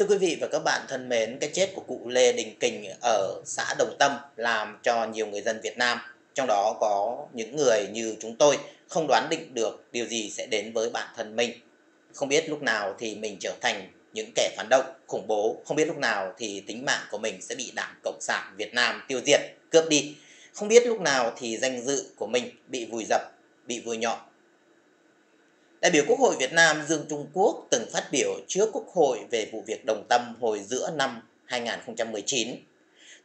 Thưa quý vị và các bạn thân mến, cái chết của cụ Lê Đình Kình ở xã Đồng Tâm làm cho nhiều người dân Việt Nam, trong đó có những người như chúng tôi, không đoán định được điều gì sẽ đến với bản thân mình. Không biết lúc nào thì mình trở thành những kẻ phản động, khủng bố, không biết lúc nào thì tính mạng của mình sẽ bị Đảng Cộng sản Việt Nam tiêu diệt, cướp đi. Không biết lúc nào thì danh dự của mình bị vùi dập, bị vùi nhọn Đại biểu Quốc hội Việt Nam Dương Trung Quốc từng phát biểu trước Quốc hội về vụ việc Đồng Tâm hồi giữa năm 2019.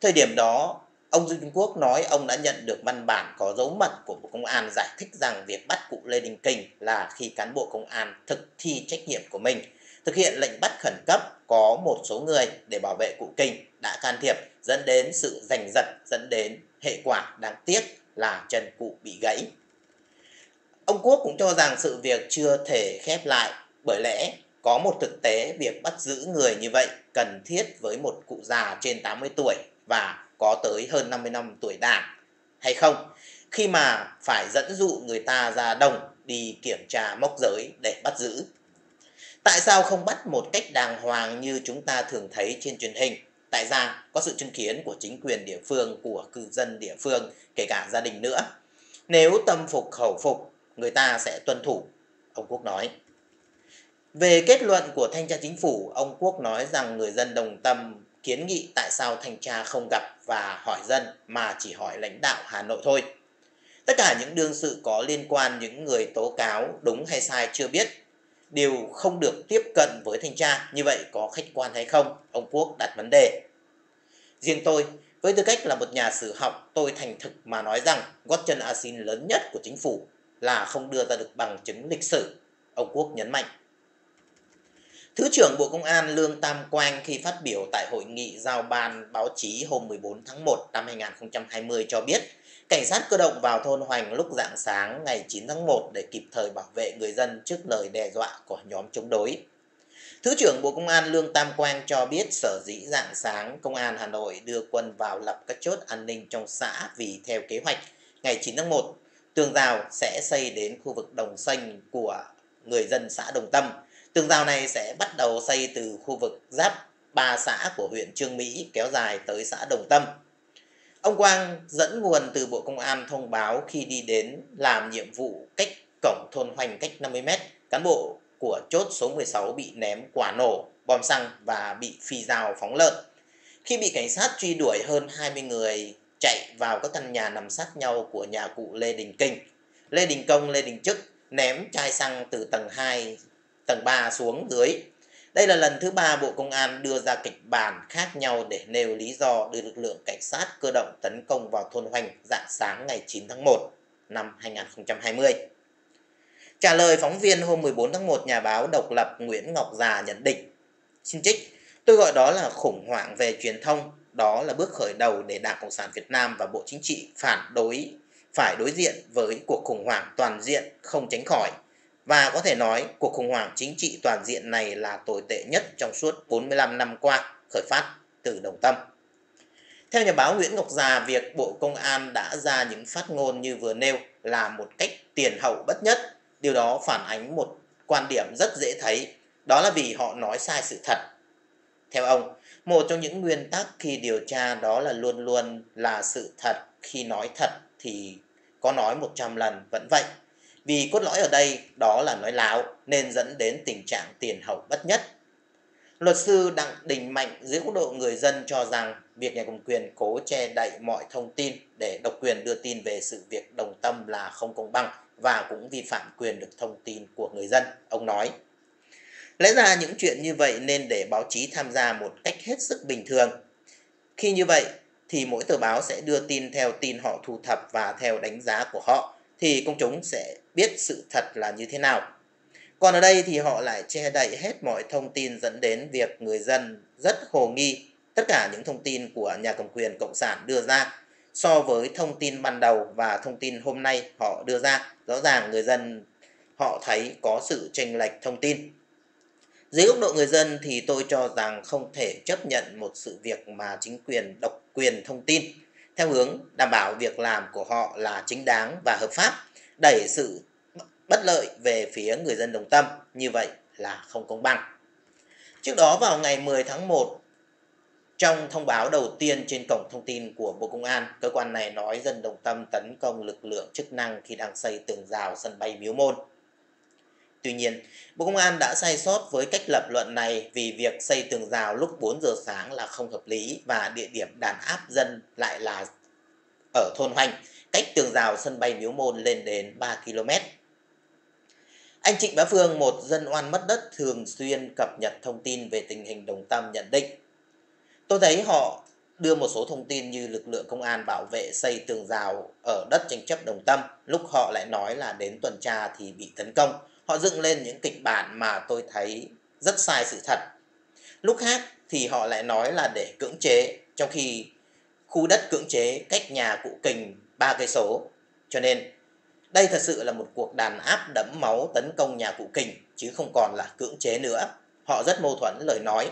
Thời điểm đó, ông Dương Trung Quốc nói ông đã nhận được văn bản có dấu mật của Bộ Công an giải thích rằng việc bắt cụ Lê Đình Kình là khi cán bộ công an thực thi trách nhiệm của mình, thực hiện lệnh bắt khẩn cấp có một số người để bảo vệ cụ Kình đã can thiệp dẫn đến sự giành giật dẫn đến hệ quả đáng tiếc là chân cụ bị gãy. Ông Quốc cũng cho rằng sự việc chưa thể khép lại bởi lẽ có một thực tế việc bắt giữ người như vậy cần thiết với một cụ già trên 80 tuổi và có tới hơn 50 năm tuổi đảng hay không khi mà phải dẫn dụ người ta ra đồng đi kiểm tra mốc giới để bắt giữ. Tại sao không bắt một cách đàng hoàng như chúng ta thường thấy trên truyền hình? Tại ra có sự chứng kiến của chính quyền địa phương, của cư dân địa phương, kể cả gia đình nữa. Nếu tâm phục khẩu phục người ta sẽ tuân thủ, ông Quốc nói. Về kết luận của thanh tra chính phủ, ông Quốc nói rằng người dân đồng tâm kiến nghị tại sao thanh tra không gặp và hỏi dân mà chỉ hỏi lãnh đạo Hà Nội thôi. Tất cả những đương sự có liên quan những người tố cáo đúng hay sai chưa biết đều không được tiếp cận với thanh tra, như vậy có khách quan hay không? Ông Quốc đặt vấn đề. Riêng tôi, với tư cách là một nhà sử học, tôi thành thực mà nói rằng gót chân asin lớn nhất của chính phủ là không đưa ra được bằng chứng lịch sử, ông Quốc nhấn mạnh. Thứ trưởng Bộ Công an Lương Tam Quang khi phát biểu tại hội nghị giao ban báo chí hôm 14 tháng 1 năm 2020 cho biết, cảnh sát cơ động vào thôn Hoành lúc rạng sáng ngày 9 tháng 1 để kịp thời bảo vệ người dân trước lời đe dọa của nhóm chống đối. Thứ trưởng Bộ Công an Lương Tam Quang cho biết sở dĩ dạng sáng Công an Hà Nội đưa quân vào lập các chốt an ninh trong xã vì theo kế hoạch ngày 9 tháng 1 Tường rào sẽ xây đến khu vực đồng xanh của người dân xã Đồng Tâm. Tường rào này sẽ bắt đầu xây từ khu vực giáp ba xã của huyện Trương Mỹ kéo dài tới xã Đồng Tâm. Ông Quang dẫn nguồn từ Bộ Công an thông báo khi đi đến làm nhiệm vụ cách cổng thôn Hoành cách 50 m cán bộ của chốt số 16 bị ném quả nổ, bom xăng và bị phi dao phóng lợn. Khi bị cảnh sát truy đuổi hơn 20 người chạy vào các căn nhà nằm sát nhau của nhà cụ Lê Đình Kinh. Lê Đình Công, Lê Đình Chức ném chai xăng từ tầng 2, tầng 3 xuống dưới. Đây là lần thứ ba Bộ Công an đưa ra kịch bản khác nhau để nêu lý do đưa lực lượng cảnh sát cơ động tấn công vào thôn Hoành dạng sáng ngày 9 tháng 1 năm 2020. Trả lời phóng viên hôm 14 tháng 1, nhà báo độc lập Nguyễn Ngọc Già nhận định, xin trích, tôi gọi đó là khủng hoảng về truyền thông, đó là bước khởi đầu để Đảng Cộng sản Việt Nam và Bộ Chính trị phản đối phải đối diện với cuộc khủng hoảng toàn diện không tránh khỏi. Và có thể nói cuộc khủng hoảng chính trị toàn diện này là tồi tệ nhất trong suốt 45 năm qua khởi phát từ Đồng Tâm. Theo nhà báo Nguyễn Ngọc Già, việc Bộ Công an đã ra những phát ngôn như vừa nêu là một cách tiền hậu bất nhất. Điều đó phản ánh một quan điểm rất dễ thấy, đó là vì họ nói sai sự thật. Theo ông, một trong những nguyên tắc khi điều tra đó là luôn luôn là sự thật, khi nói thật thì có nói 100 lần vẫn vậy. Vì cốt lõi ở đây đó là nói láo nên dẫn đến tình trạng tiền hậu bất nhất. Luật sư Đặng Đình Mạnh dưới góc độ người dân cho rằng việc nhà cầm quyền cố che đậy mọi thông tin để độc quyền đưa tin về sự việc đồng tâm là không công bằng và cũng vi phạm quyền được thông tin của người dân. Ông nói, Lẽ ra những chuyện như vậy nên để báo chí tham gia một cách hết sức bình thường. Khi như vậy, thì mỗi tờ báo sẽ đưa tin theo tin họ thu thập và theo đánh giá của họ, thì công chúng sẽ biết sự thật là như thế nào. Còn ở đây thì họ lại che đậy hết mọi thông tin dẫn đến việc người dân rất hồ nghi tất cả những thông tin của nhà cầm quyền cộng sản đưa ra, so với thông tin ban đầu và thông tin hôm nay họ đưa ra. Rõ ràng người dân, họ thấy có sự chênh lệch thông tin. Dưới góc độ người dân thì tôi cho rằng không thể chấp nhận một sự việc mà chính quyền độc quyền thông tin theo hướng đảm bảo việc làm của họ là chính đáng và hợp pháp, đẩy sự bất lợi về phía người dân đồng tâm, như vậy là không công bằng. Trước đó vào ngày 10 tháng 1, trong thông báo đầu tiên trên cổng thông tin của Bộ Công an, cơ quan này nói dân Đồng Tâm tấn công lực lượng chức năng khi đang xây tường rào sân bay Miếu Môn. Tuy nhiên, Bộ Công an đã sai sót với cách lập luận này vì việc xây tường rào lúc 4 giờ sáng là không hợp lý và địa điểm đàn áp dân lại là ở thôn Hoành, cách tường rào sân bay Miếu Môn lên đến 3 km. Anh Trịnh Bá Phương, một dân oan mất đất thường xuyên cập nhật thông tin về tình hình Đồng Tâm nhận định. Tôi thấy họ đưa một số thông tin như lực lượng công an bảo vệ xây tường rào ở đất tranh chấp Đồng Tâm, lúc họ lại nói là đến tuần tra thì bị tấn công. Họ dựng lên những kịch bản mà tôi thấy rất sai sự thật. Lúc khác thì họ lại nói là để cưỡng chế, trong khi khu đất cưỡng chế cách nhà cụ Kình ba cây số. Cho nên đây thật sự là một cuộc đàn áp đẫm máu tấn công nhà cụ Kình chứ không còn là cưỡng chế nữa. Họ rất mâu thuẫn lời nói.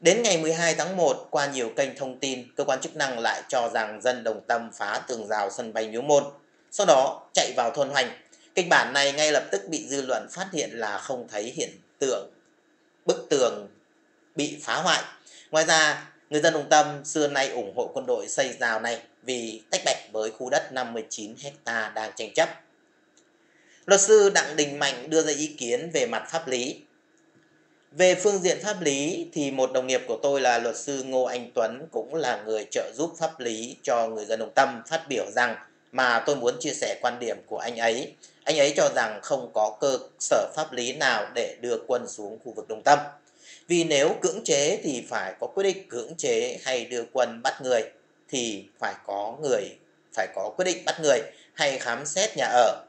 Đến ngày 12 tháng 1, qua nhiều kênh thông tin, cơ quan chức năng lại cho rằng dân Đồng Tâm phá tường rào sân bay Miếu Môn. Sau đó chạy vào thôn Hoành. Kịch bản này ngay lập tức bị dư luận phát hiện là không thấy hiện tượng bức tường bị phá hoại. Ngoài ra, người dân Đồng Tâm xưa nay ủng hộ quân đội xây rào này vì tách bạch với khu đất 59 hecta đang tranh chấp. Luật sư Đặng Đình Mạnh đưa ra ý kiến về mặt pháp lý. Về phương diện pháp lý thì một đồng nghiệp của tôi là luật sư Ngô Anh Tuấn cũng là người trợ giúp pháp lý cho người dân Đồng Tâm phát biểu rằng mà tôi muốn chia sẻ quan điểm của anh ấy. Anh ấy cho rằng không có cơ sở pháp lý nào để đưa quân xuống khu vực Đồng Tâm. Vì nếu cưỡng chế thì phải có quyết định cưỡng chế hay đưa quân bắt người thì phải có người phải có quyết định bắt người hay khám xét nhà ở.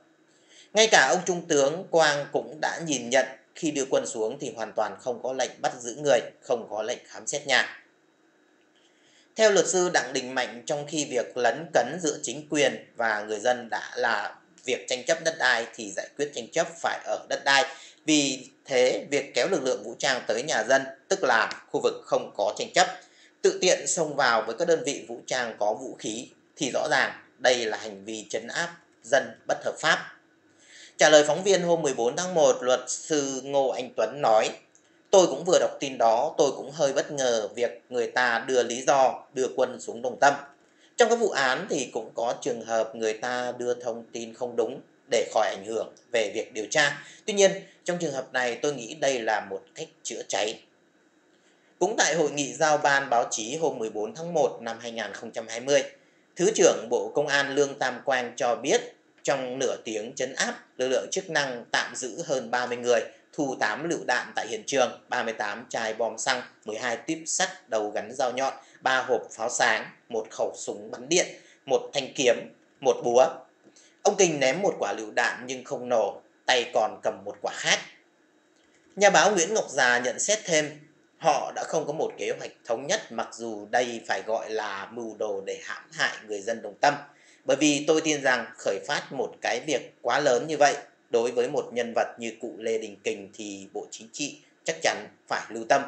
Ngay cả ông Trung tướng Quang cũng đã nhìn nhận khi đưa quân xuống thì hoàn toàn không có lệnh bắt giữ người, không có lệnh khám xét nhà. Theo luật sư Đặng Đình Mạnh, trong khi việc lấn cấn giữa chính quyền và người dân đã là việc tranh chấp đất đai thì giải quyết tranh chấp phải ở đất đai. Vì thế, việc kéo lực lượng vũ trang tới nhà dân, tức là khu vực không có tranh chấp, tự tiện xông vào với các đơn vị vũ trang có vũ khí thì rõ ràng đây là hành vi chấn áp dân bất hợp pháp. Trả lời phóng viên hôm 14 tháng 1, luật sư Ngô Anh Tuấn nói Tôi cũng vừa đọc tin đó, tôi cũng hơi bất ngờ việc người ta đưa lý do đưa quân xuống Đồng Tâm. Trong các vụ án thì cũng có trường hợp người ta đưa thông tin không đúng để khỏi ảnh hưởng về việc điều tra. Tuy nhiên, trong trường hợp này tôi nghĩ đây là một cách chữa cháy cũng tại hội nghị giao ban báo chí hôm 14 tháng 1 năm 2020, Thứ trưởng Bộ Công an Lương Tam Quang cho biết trong nửa tiếng chấn áp, lực lượng chức năng tạm giữ hơn 30 người, thu 8 lựu đạn tại hiện trường, 38 chai bom xăng, 12 tuyếp sắt đầu gắn dao nhọn, 3 hộp pháo sáng, một khẩu súng bắn điện, một thanh kiếm, một búa. Ông Kinh ném một quả lựu đạn nhưng không nổ, tay còn cầm một quả khác. Nhà báo Nguyễn Ngọc Già nhận xét thêm, họ đã không có một kế hoạch thống nhất mặc dù đây phải gọi là mưu đồ để hãm hại người dân đồng tâm. Bởi vì tôi tin rằng khởi phát một cái việc quá lớn như vậy đối với một nhân vật như cụ Lê Đình Kình thì Bộ Chính trị chắc chắn phải lưu tâm.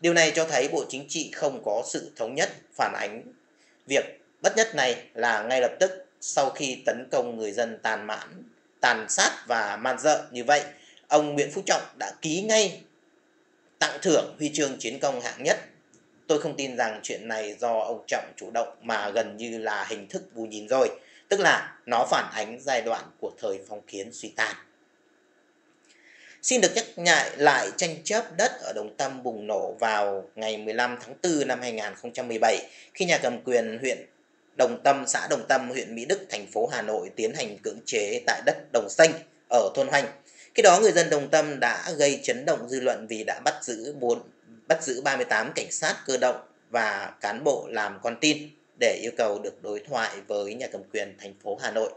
Điều này cho thấy Bộ Chính trị không có sự thống nhất phản ánh việc bất nhất này là ngay lập tức sau khi tấn công người dân tàn mãn, tàn sát và man dợ như vậy, ông Nguyễn Phú Trọng đã ký ngay tặng thưởng huy chương chiến công hạng nhất. Tôi không tin rằng chuyện này do ông Trọng chủ động mà gần như là hình thức bù nhìn rồi, tức là nó phản ánh giai đoạn của thời phong kiến suy tàn. Xin được nhắc nhại lại tranh chấp đất ở Đồng Tâm bùng nổ vào ngày 15 tháng 4 năm 2017 khi nhà cầm quyền huyện Đồng Tâm, xã Đồng Tâm, huyện Mỹ Đức, thành phố Hà Nội tiến hành cưỡng chế tại đất Đồng Xanh ở thôn Hoành khi đó người dân Đồng Tâm đã gây chấn động dư luận vì đã bắt giữ 4, bắt giữ 38 cảnh sát cơ động và cán bộ làm con tin để yêu cầu được đối thoại với nhà cầm quyền thành phố Hà Nội.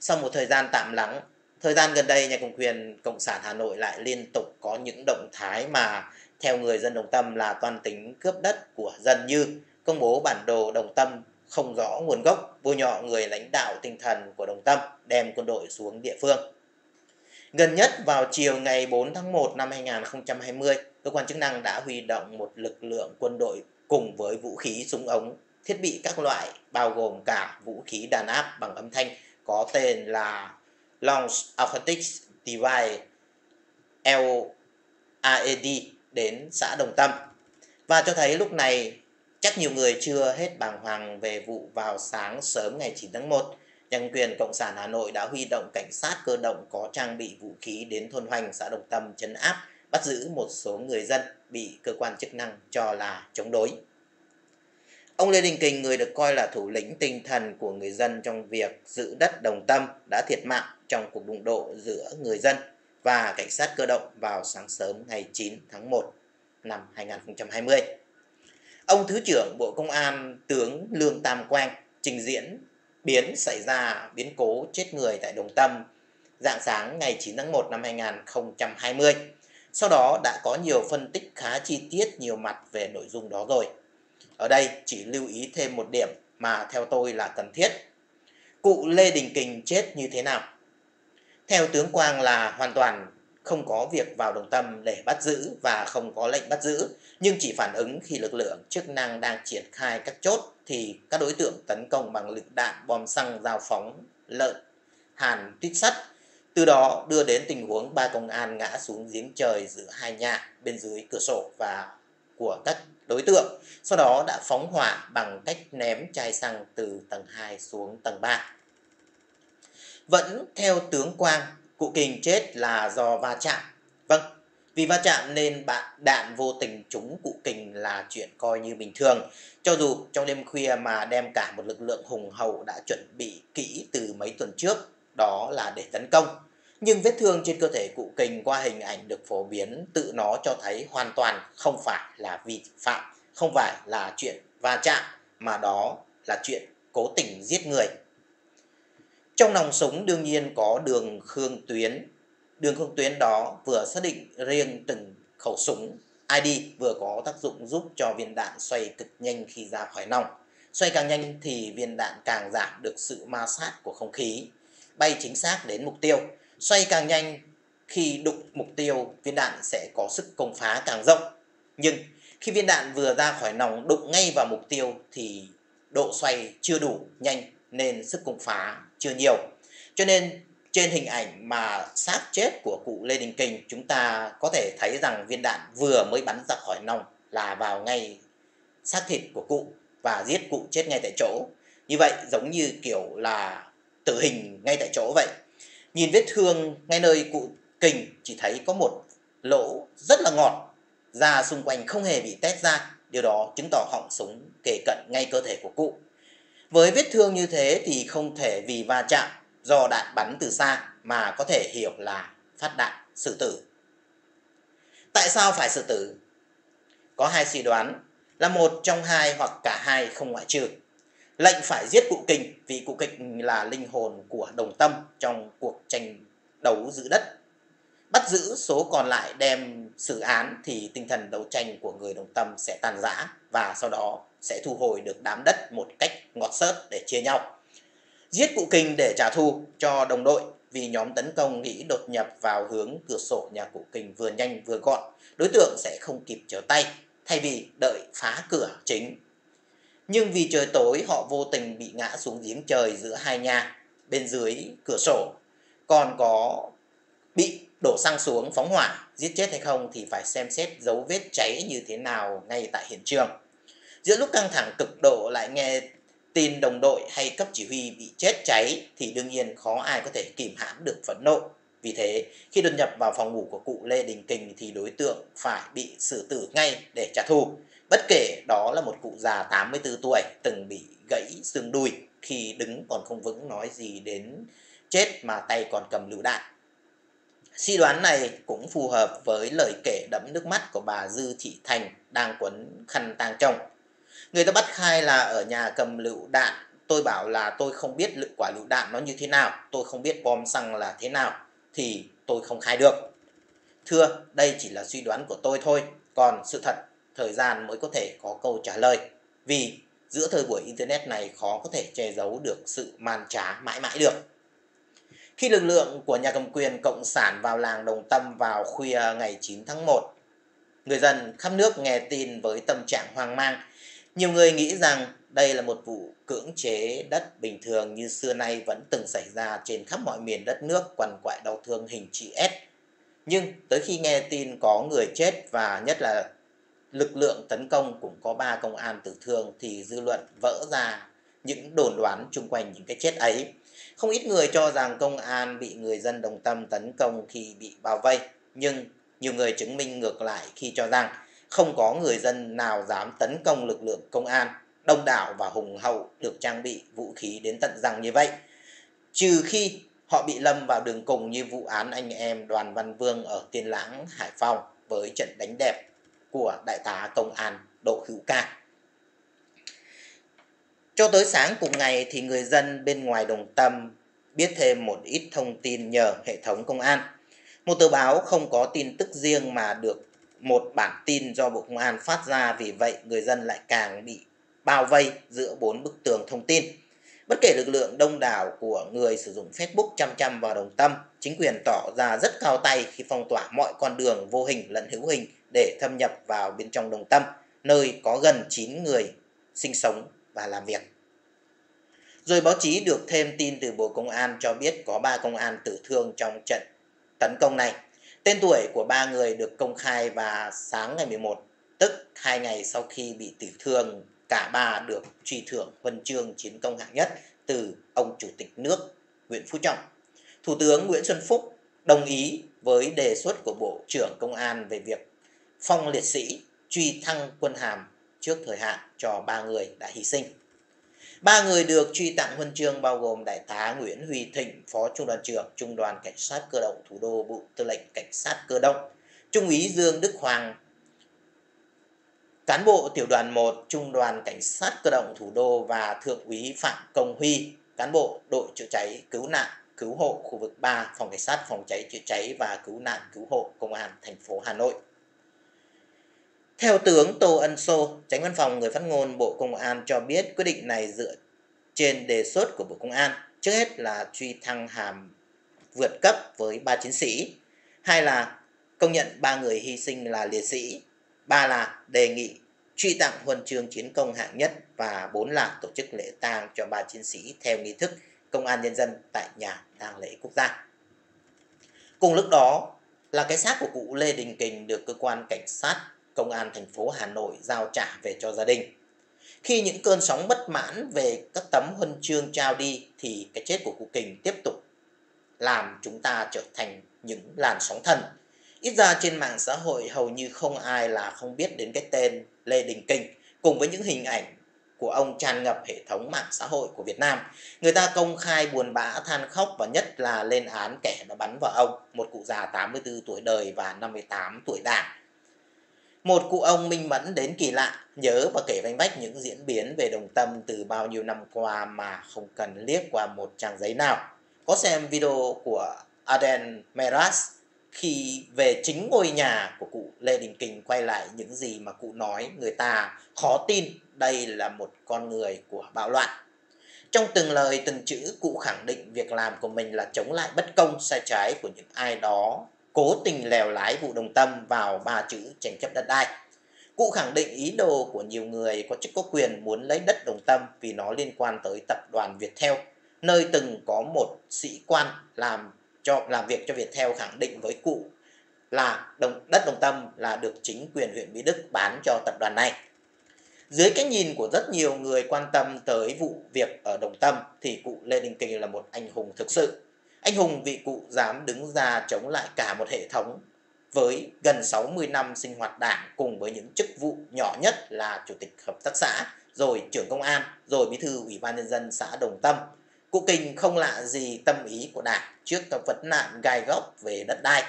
Sau một thời gian tạm lắng, thời gian gần đây nhà cầm quyền Cộng sản Hà Nội lại liên tục có những động thái mà theo người dân Đồng Tâm là toàn tính cướp đất của dân như công bố bản đồ Đồng Tâm không rõ nguồn gốc, bôi nhọ người lãnh đạo tinh thần của Đồng Tâm, đem quân đội xuống địa phương. Gần nhất vào chiều ngày 4 tháng 1 năm 2020, cơ quan chức năng đã huy động một lực lượng quân đội cùng với vũ khí súng ống, thiết bị các loại bao gồm cả vũ khí đàn áp bằng âm thanh có tên là Long Acoustic Device AED đến xã Đồng Tâm. Và cho thấy lúc này chắc nhiều người chưa hết bàng hoàng về vụ vào sáng sớm ngày 9 tháng 1. Nhân quyền Cộng sản Hà Nội đã huy động cảnh sát cơ động có trang bị vũ khí đến thôn Hoành, xã Đồng Tâm chấn áp, bắt giữ một số người dân bị cơ quan chức năng cho là chống đối. Ông Lê Đình Kình, người được coi là thủ lĩnh tinh thần của người dân trong việc giữ đất đồng tâm, đã thiệt mạng trong cuộc đụng độ giữa người dân và cảnh sát cơ động vào sáng sớm ngày 9 tháng 1 năm 2020. Ông Thứ trưởng Bộ Công an tướng Lương Tam Quang trình diễn biến xảy ra biến cố chết người tại Đồng Tâm dạng sáng ngày 9 tháng 1 năm 2020. Sau đó đã có nhiều phân tích khá chi tiết nhiều mặt về nội dung đó rồi. Ở đây chỉ lưu ý thêm một điểm mà theo tôi là cần thiết. Cụ Lê Đình Kình chết như thế nào? Theo tướng Quang là hoàn toàn không có việc vào đồng tâm để bắt giữ và không có lệnh bắt giữ, nhưng chỉ phản ứng khi lực lượng chức năng đang triển khai các chốt thì các đối tượng tấn công bằng lực đạn, bom xăng, dao phóng, lợn, hàn, tuyết sắt. Từ đó đưa đến tình huống ba công an ngã xuống giếng trời giữa hai nhà bên dưới cửa sổ và của các đối tượng. Sau đó đã phóng hỏa bằng cách ném chai xăng từ tầng 2 xuống tầng 3. Vẫn theo tướng Quang, cụ Kình chết là do va chạm. Vâng, vì va chạm nên bạn đạn vô tình trúng cụ Kình là chuyện coi như bình thường. Cho dù trong đêm khuya mà đem cả một lực lượng hùng hậu đã chuẩn bị kỹ từ mấy tuần trước, đó là để tấn công. Nhưng vết thương trên cơ thể cụ Kình qua hình ảnh được phổ biến tự nó cho thấy hoàn toàn không phải là vi phạm, không phải là chuyện va chạm, mà đó là chuyện cố tình giết người. Trong nòng súng đương nhiên có đường khương tuyến. Đường khương tuyến đó vừa xác định riêng từng khẩu súng ID vừa có tác dụng giúp cho viên đạn xoay cực nhanh khi ra khỏi nòng. Xoay càng nhanh thì viên đạn càng giảm được sự ma sát của không khí, bay chính xác đến mục tiêu. Xoay càng nhanh khi đụng mục tiêu, viên đạn sẽ có sức công phá càng rộng. Nhưng khi viên đạn vừa ra khỏi nòng đụng ngay vào mục tiêu thì độ xoay chưa đủ nhanh nên sức công phá chưa nhiều. Cho nên trên hình ảnh mà xác chết của cụ Lê Đình Kình chúng ta có thể thấy rằng viên đạn vừa mới bắn ra khỏi nòng là vào ngay xác thịt của cụ và giết cụ chết ngay tại chỗ. Như vậy giống như kiểu là tử hình ngay tại chỗ vậy. Nhìn vết thương ngay nơi cụ Kình chỉ thấy có một lỗ rất là ngọt, da xung quanh không hề bị tét ra. Điều đó chứng tỏ họng súng kề cận ngay cơ thể của cụ. Với vết thương như thế thì không thể vì va chạm do đạn bắn từ xa mà có thể hiểu là phát đạn xử tử. Tại sao phải xử tử? Có hai suy đoán là một trong hai hoặc cả hai không ngoại trừ. Lệnh phải giết cụ kình vì cụ kình là linh hồn của đồng tâm trong cuộc tranh đấu giữ đất. Bắt giữ số còn lại đem xử án thì tinh thần đấu tranh của người đồng tâm sẽ tàn rã và sau đó sẽ thu hồi được đám đất một cách ngọt sớt để chia nhau. Giết cụ kình để trả thù cho đồng đội vì nhóm tấn công nghĩ đột nhập vào hướng cửa sổ nhà cụ kình vừa nhanh vừa gọn. Đối tượng sẽ không kịp trở tay thay vì đợi phá cửa chính. Nhưng vì trời tối họ vô tình bị ngã xuống giếng trời giữa hai nhà bên dưới cửa sổ. Còn có bị đổ xăng xuống phóng hỏa giết chết hay không thì phải xem xét dấu vết cháy như thế nào ngay tại hiện trường. Giữa lúc căng thẳng cực độ lại nghe tin đồng đội hay cấp chỉ huy bị chết cháy thì đương nhiên khó ai có thể kìm hãm được phẫn nộ. Vì thế, khi đột nhập vào phòng ngủ của cụ Lê Đình Kình thì đối tượng phải bị xử tử ngay để trả thù. Bất kể đó là một cụ già 84 tuổi từng bị gãy xương đùi khi đứng còn không vững, nói gì đến chết mà tay còn cầm lựu đạn. Suy đoán này cũng phù hợp với lời kể đẫm nước mắt của bà Dư Thị Thành đang quấn khăn tang chồng người ta bắt khai là ở nhà cầm lựu đạn. Tôi bảo là tôi không biết lựu quả lựu đạn nó như thế nào. Tôi không biết bom xăng là thế nào thì tôi không khai được. Thưa, đây chỉ là suy đoán của tôi thôi. Còn sự thật thời gian mới có thể có câu trả lời. Vì giữa thời buổi internet này khó có thể che giấu được sự man trá mãi mãi được. Khi lực lượng của nhà cầm quyền Cộng sản vào làng Đồng Tâm vào khuya ngày 9 tháng 1, người dân khắp nước nghe tin với tâm trạng hoang mang. Nhiều người nghĩ rằng đây là một vụ cưỡng chế đất bình thường như xưa nay vẫn từng xảy ra trên khắp mọi miền đất nước quằn quại đau thương hình chữ S. Nhưng tới khi nghe tin có người chết và nhất là lực lượng tấn công cũng có ba công an tử thương thì dư luận vỡ ra những đồn đoán chung quanh những cái chết ấy. Không ít người cho rằng công an bị người dân đồng tâm tấn công khi bị bao vây, nhưng nhiều người chứng minh ngược lại khi cho rằng không có người dân nào dám tấn công lực lượng công an đông đảo và hùng hậu được trang bị vũ khí đến tận răng như vậy. Trừ khi họ bị lâm vào đường cùng như vụ án anh em Đoàn Văn Vương ở Tiên Lãng, Hải Phòng với trận đánh đẹp của đại tá công an Đỗ Hữu Ca. Cho tới sáng cùng ngày thì người dân bên ngoài Đồng Tâm biết thêm một ít thông tin nhờ hệ thống công an. Một tờ báo không có tin tức riêng mà được một bản tin do Bộ Công an phát ra vì vậy người dân lại càng bị bao vây giữa bốn bức tường thông tin. Bất kể lực lượng đông đảo của người sử dụng Facebook chăm chăm vào đồng tâm, chính quyền tỏ ra rất cao tay khi phong tỏa mọi con đường vô hình lẫn hữu hình để thâm nhập vào bên trong đồng tâm, nơi có gần 9 người sinh sống và làm việc. Rồi báo chí được thêm tin từ Bộ Công an cho biết có 3 công an tử thương trong trận tấn công này. Tên tuổi của ba người được công khai và sáng ngày 11, tức hai ngày sau khi bị tử thương, cả ba được truy thưởng huân chương chiến công hạng nhất từ ông Chủ tịch nước Nguyễn Phú Trọng. Thủ tướng Nguyễn Xuân Phúc đồng ý với đề xuất của Bộ trưởng Công an về việc phong liệt sĩ truy thăng quân hàm trước thời hạn cho ba người đã hy sinh. Ba người được truy tặng huân chương bao gồm Đại tá Nguyễn Huy Thịnh, Phó Trung đoàn trưởng Trung đoàn Cảnh sát cơ động thủ đô Bộ Tư lệnh Cảnh sát cơ động, Trung úy Dương Đức Hoàng, cán bộ tiểu đoàn 1 Trung đoàn Cảnh sát cơ động thủ đô và Thượng úy Phạm Công Huy, cán bộ đội chữa cháy cứu nạn cứu hộ khu vực 3 Phòng Cảnh sát Phòng cháy chữa cháy và cứu nạn cứu hộ Công an thành phố Hà Nội. Theo tướng Tô Ân Sô, tránh văn phòng người phát ngôn Bộ Công an cho biết quyết định này dựa trên đề xuất của Bộ Công an. Trước hết là truy thăng hàm vượt cấp với ba chiến sĩ. Hai là công nhận ba người hy sinh là liệt sĩ. Ba là đề nghị truy tặng huân chương chiến công hạng nhất và bốn là tổ chức lễ tang cho ba chiến sĩ theo nghi thức công an nhân dân tại nhà tang lễ quốc gia. Cùng lúc đó là cái xác của cụ Lê Đình Kình được cơ quan cảnh sát công an thành phố Hà Nội giao trả về cho gia đình. Khi những cơn sóng bất mãn về các tấm huân chương trao đi thì cái chết của cụ Kình tiếp tục làm chúng ta trở thành những làn sóng thần. Ít ra trên mạng xã hội hầu như không ai là không biết đến cái tên Lê Đình Kình cùng với những hình ảnh của ông tràn ngập hệ thống mạng xã hội của Việt Nam. Người ta công khai buồn bã than khóc và nhất là lên án kẻ đã bắn vào ông, một cụ già 84 tuổi đời và 58 tuổi đảng một cụ ông minh mẫn đến kỳ lạ, nhớ và kể vanh vách những diễn biến về đồng tâm từ bao nhiêu năm qua mà không cần liếc qua một trang giấy nào. Có xem video của Aden Meras khi về chính ngôi nhà của cụ Lê Đình Kình quay lại những gì mà cụ nói người ta khó tin đây là một con người của bạo loạn. Trong từng lời từng chữ cụ khẳng định việc làm của mình là chống lại bất công sai trái của những ai đó cố tình lèo lái vụ đồng tâm vào ba chữ tranh chấp đất đai. Cụ khẳng định ý đồ của nhiều người có chức có quyền muốn lấy đất đồng tâm vì nó liên quan tới tập đoàn Viettel, nơi từng có một sĩ quan làm cho làm việc cho Viettel khẳng định với cụ là đồng, đất đồng tâm là được chính quyền huyện Mỹ Đức bán cho tập đoàn này. Dưới cái nhìn của rất nhiều người quan tâm tới vụ việc ở Đồng Tâm thì cụ Lê Đình Kỳ là một anh hùng thực sự anh hùng vị cụ dám đứng ra chống lại cả một hệ thống với gần 60 năm sinh hoạt đảng cùng với những chức vụ nhỏ nhất là chủ tịch hợp tác xã, rồi trưởng công an, rồi bí thư ủy ban nhân dân xã Đồng Tâm. Cụ Kình không lạ gì tâm ý của đảng trước các vấn nạn gai góc về đất đai.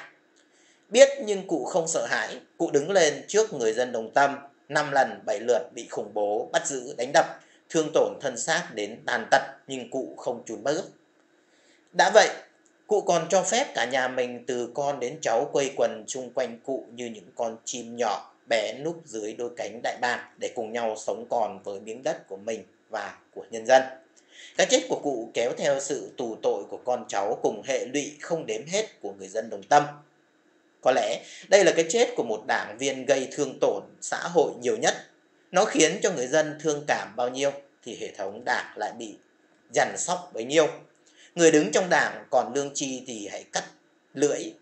Biết nhưng cụ không sợ hãi, cụ đứng lên trước người dân Đồng Tâm, năm lần bảy lượt bị khủng bố, bắt giữ, đánh đập, thương tổn thân xác đến tàn tật nhưng cụ không chùn bước. Đã vậy, cụ còn cho phép cả nhà mình từ con đến cháu quây quần chung quanh cụ như những con chim nhỏ, bé núp dưới đôi cánh đại bàng để cùng nhau sống còn với miếng đất của mình và của nhân dân. Cái chết của cụ kéo theo sự tù tội của con cháu cùng hệ lụy không đếm hết của người dân đồng tâm. Có lẽ đây là cái chết của một đảng viên gây thương tổn xã hội nhiều nhất. Nó khiến cho người dân thương cảm bao nhiêu thì hệ thống đảng lại bị dằn sóc bấy nhiêu người đứng trong đảng còn lương chi thì hãy cắt lưỡi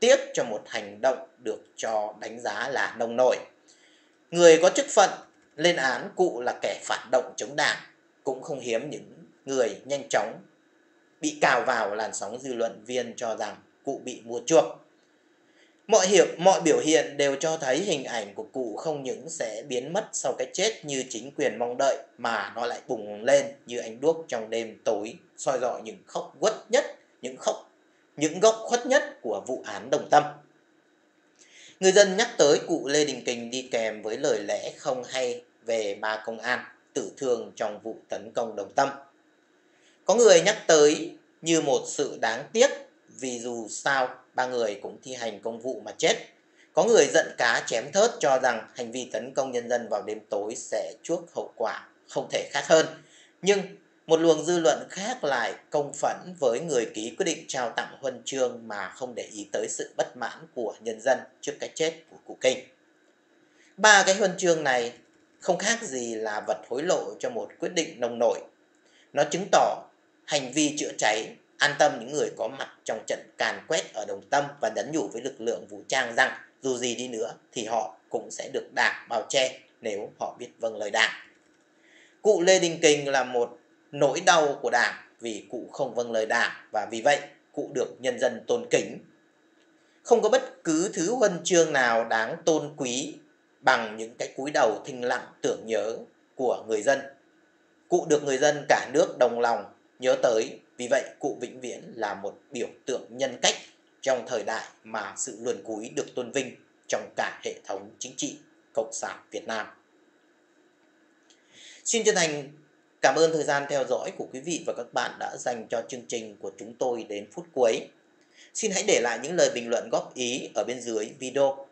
tiếc cho một hành động được cho đánh giá là nông nổi. Người có chức phận lên án cụ là kẻ phản động chống đảng cũng không hiếm những người nhanh chóng bị cào vào làn sóng dư luận viên cho rằng cụ bị mua chuộc. Mọi hiểu, mọi biểu hiện đều cho thấy hình ảnh của cụ không những sẽ biến mất sau cái chết như chính quyền mong đợi mà nó lại bùng lên như ánh đuốc trong đêm tối soi rọi những khóc quất nhất, những khóc những góc khuất nhất của vụ án Đồng Tâm. Người dân nhắc tới cụ Lê Đình Kình đi kèm với lời lẽ không hay về ba công an tử thương trong vụ tấn công Đồng Tâm. Có người nhắc tới như một sự đáng tiếc vì dù sao, ba người cũng thi hành công vụ mà chết. Có người giận cá chém thớt cho rằng hành vi tấn công nhân dân vào đêm tối sẽ chuốc hậu quả không thể khác hơn. Nhưng một luồng dư luận khác lại công phẫn với người ký quyết định trao tặng huân chương mà không để ý tới sự bất mãn của nhân dân trước cái chết của cụ Kinh. Ba cái huân chương này không khác gì là vật hối lộ cho một quyết định nông nổi. Nó chứng tỏ hành vi chữa cháy an tâm những người có mặt trong trận càn quét ở Đồng Tâm và đấn nhủ với lực lượng vũ trang rằng dù gì đi nữa thì họ cũng sẽ được đảng bao che nếu họ biết vâng lời đảng. Cụ Lê Đình Kình là một nỗi đau của đảng vì cụ không vâng lời đảng và vì vậy cụ được nhân dân tôn kính. Không có bất cứ thứ huân chương nào đáng tôn quý bằng những cái cúi đầu thinh lặng tưởng nhớ của người dân. Cụ được người dân cả nước đồng lòng nhớ tới, vì vậy, cụ vĩnh viễn là một biểu tượng nhân cách trong thời đại mà sự luồn cúi được tôn vinh trong cả hệ thống chính trị Cộng sản Việt Nam. Xin chân thành cảm ơn thời gian theo dõi của quý vị và các bạn đã dành cho chương trình của chúng tôi đến phút cuối. Xin hãy để lại những lời bình luận góp ý ở bên dưới video.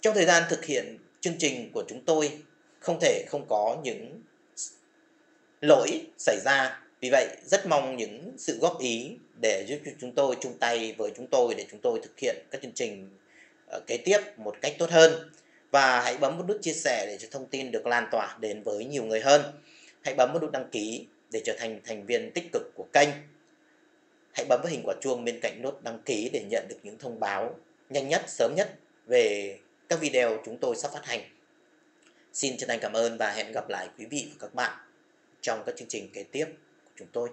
Trong thời gian thực hiện chương trình của chúng tôi, không thể không có những lỗi xảy ra. Vì vậy rất mong những sự góp ý để giúp cho chúng tôi chung tay với chúng tôi để chúng tôi thực hiện các chương trình ờ, kế tiếp một cách tốt hơn. Và hãy bấm một nút chia sẻ để cho thông tin được lan tỏa đến với nhiều người hơn. Hãy bấm một nút đăng ký để trở thành thành viên tích cực của kênh. Hãy bấm vào hình quả chuông bên cạnh nút đăng ký để nhận được những thông báo nhanh nhất, sớm nhất về các video chúng tôi sắp phát hành. Xin chân thành cảm ơn và hẹn gặp lại quý vị và các bạn trong các chương trình kế tiếp chúng tôi.